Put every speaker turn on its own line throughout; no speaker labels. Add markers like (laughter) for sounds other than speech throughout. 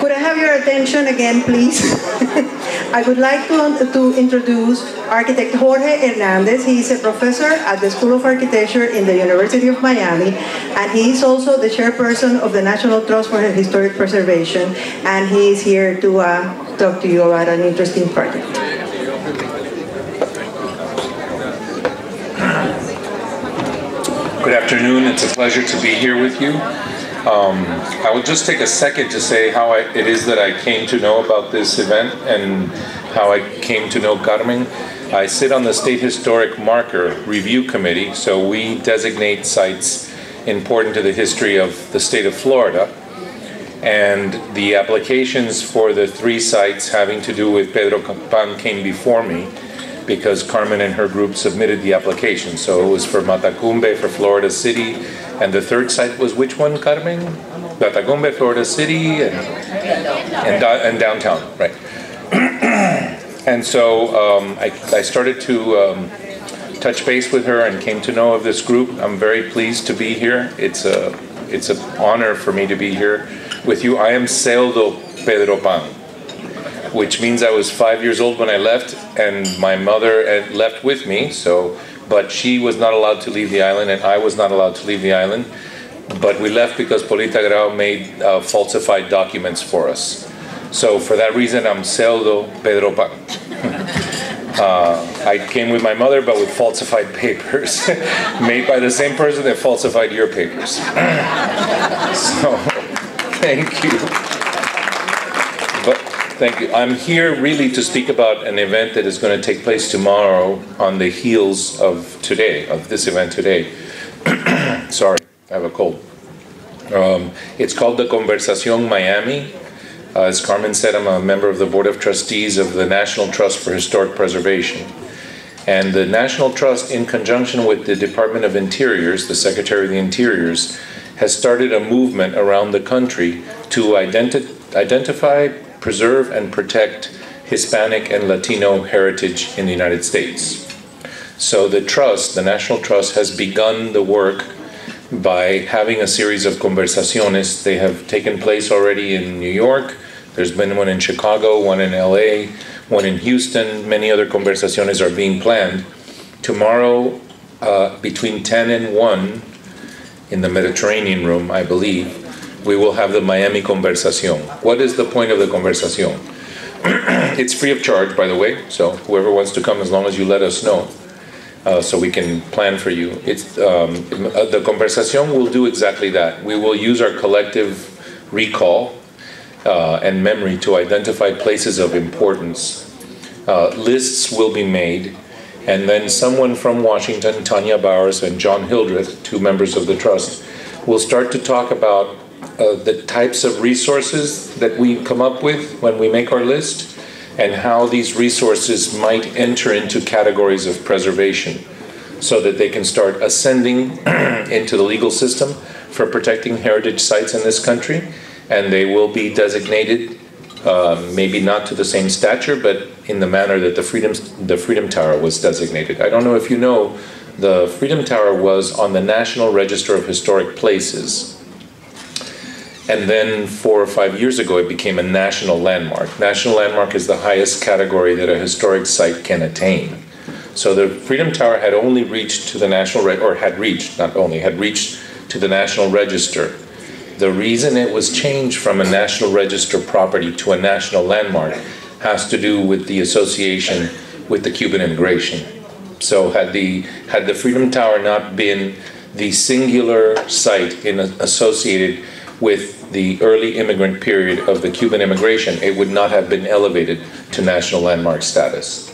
Could I have your attention again, please? (laughs) I would like to, to introduce architect Jorge Hernandez. He is a professor at the School of Architecture in the University of Miami, and he is also the chairperson of the National Trust for Historic Preservation, and he is here to uh, talk to you about an interesting project.
Good afternoon. It's a pleasure to be here with you. Um, I will just take a second to say how I, it is that I came to know about this event and how I came to know Carmen. I sit on the State Historic Marker Review Committee, so we designate sites important to the history of the state of Florida. And the applications for the three sites having to do with Pedro Pan came before me because Carmen and her group submitted the application. So it was for Matacumbe, for Florida City, and the third site was which one, Carmen? Matacumbe, Florida City, and, and, and downtown, right. (clears throat) and so um, I, I, started to um, touch base with her and came to know of this group. I'm very pleased to be here. It's a it's an honor for me to be here with you. I am Celdo Pedro Pan, which means I was five years old when I left, and my mother uh, left with me. So but she was not allowed to leave the island, and I was not allowed to leave the island. But we left because Polita Grau made uh, falsified documents for us. So for that reason, I'm Celdo Pedro Pan. (laughs) Uh, I came with my mother, but with falsified (laughs) papers, (laughs) made by the same person that falsified your papers. (clears throat) so, thank you. Thank you. I'm here really to speak about an event that is going to take place tomorrow on the heels of today, of this event today. (clears throat) Sorry, I have a cold. Um, it's called the Conversación Miami. Uh, as Carmen said, I'm a member of the Board of Trustees of the National Trust for Historic Preservation. And the National Trust, in conjunction with the Department of Interiors, the Secretary of the Interiors, has started a movement around the country to identi identify, preserve and protect Hispanic and Latino heritage in the United States. So the trust, the National Trust, has begun the work by having a series of conversaciones. They have taken place already in New York. There's been one in Chicago, one in LA, one in Houston. Many other conversaciones are being planned. Tomorrow, uh, between 10 and 1, in the Mediterranean room, I believe, we will have the Miami Conversación. What is the point of the Conversación? (clears throat) it's free of charge, by the way, so whoever wants to come, as long as you let us know, uh, so we can plan for you. It's um, uh, the Conversación will do exactly that. We will use our collective recall uh, and memory to identify places of importance. Uh, lists will be made, and then someone from Washington, Tanya Bowers and John Hildreth, two members of the trust, will start to talk about uh, the types of resources that we come up with when we make our list and how these resources might enter into categories of preservation so that they can start ascending (clears throat) into the legal system for protecting heritage sites in this country. And they will be designated uh, maybe not to the same stature but in the manner that the freedom the freedom tower was designated. I don't know if you know the freedom tower was on the national register of historic places and then four or five years ago, it became a national landmark. National landmark is the highest category that a historic site can attain. So the Freedom Tower had only reached to the national, or had reached, not only, had reached to the National Register. The reason it was changed from a National Register property to a national landmark has to do with the association with the Cuban immigration. So had the had the Freedom Tower not been the singular site in, associated with the early immigrant period of the Cuban immigration, it would not have been elevated to national landmark status.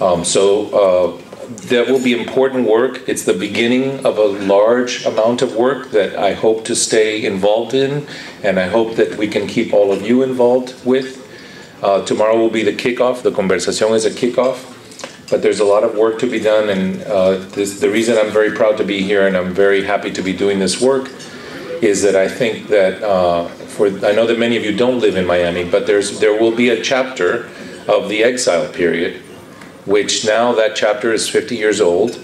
Um, so uh, that will be important work. It's the beginning of a large amount of work that I hope to stay involved in, and I hope that we can keep all of you involved with. Uh, tomorrow will be the kickoff. The conversación is a kickoff, but there's a lot of work to be done, and uh, this, the reason I'm very proud to be here and I'm very happy to be doing this work is that I think that uh, for I know that many of you don't live in Miami, but there's there will be a chapter of the exile period, which now that chapter is 50 years old,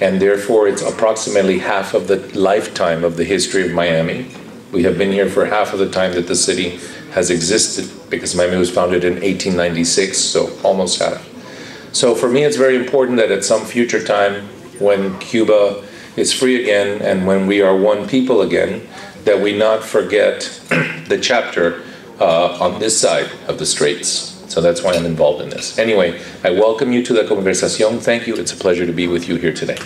and therefore it's approximately half of the lifetime of the history of Miami. We have been here for half of the time that the city has existed because Miami was founded in 1896, so almost half. So for me, it's very important that at some future time, when Cuba is free again and when we are one people again, that we not forget (clears throat) the chapter uh, on this side of the straits. So that's why I'm involved in this. Anyway, I welcome you to the conversación. Thank you. It's a pleasure to be with you here today.